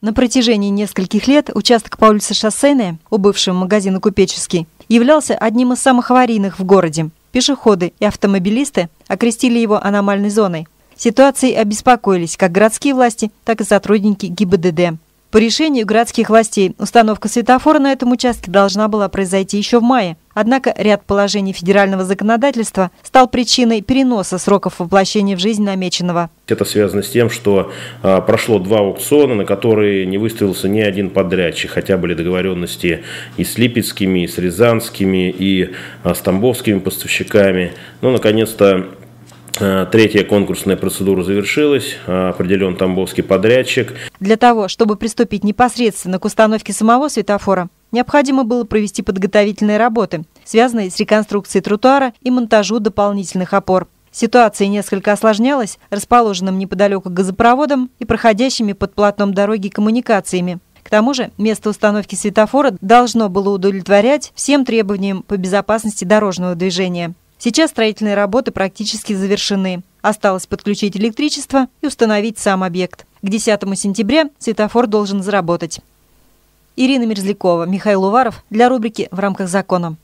На протяжении нескольких лет участок по улице Шоссейная, у бывшего магазина «Купеческий», являлся одним из самых аварийных в городе. Пешеходы и автомобилисты окрестили его аномальной зоной. Ситуацией обеспокоились как городские власти, так и сотрудники ГИБДД. По решению городских властей установка светофора на этом участке должна была произойти еще в мае. Однако ряд положений федерального законодательства стал причиной переноса сроков воплощения в жизнь намеченного. Это связано с тем, что а, прошло два аукциона, на которые не выставился ни один подрядчик, хотя были договоренности и с липецкими, и с рязанскими, и а, с тамбовскими поставщиками. Но, наконец-то, Э, третья конкурсная процедура завершилась, определен тамбовский подрядчик. Для того, чтобы приступить непосредственно к установке самого светофора, необходимо было провести подготовительные работы, связанные с реконструкцией тротуара и монтажу дополнительных опор. Ситуация несколько осложнялась расположенным неподалеку газопроводом и проходящими под полотном дороги коммуникациями. К тому же место установки светофора должно было удовлетворять всем требованиям по безопасности дорожного движения. Сейчас строительные работы практически завершены. Осталось подключить электричество и установить сам объект. К 10 сентября светофор должен заработать. Ирина Мерзлякова, Михаил Уваров для рубрики «В рамках закона».